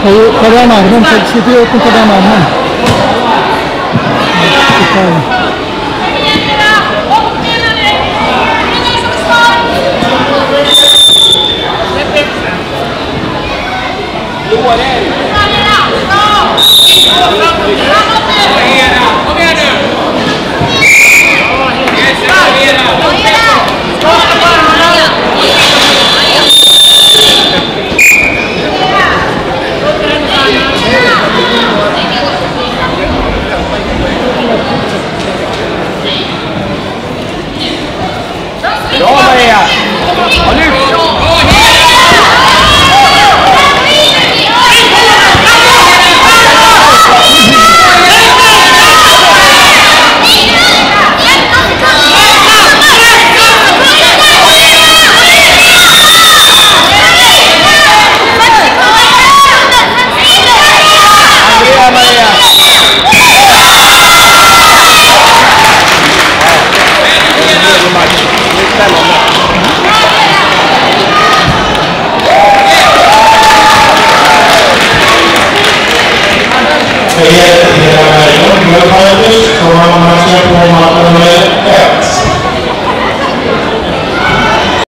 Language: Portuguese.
Kaya, kaya marmam, sa city ko kaya marmam. Ikaw. Ali! Saya tidak mengajar, dua kali, selama masa pengumuman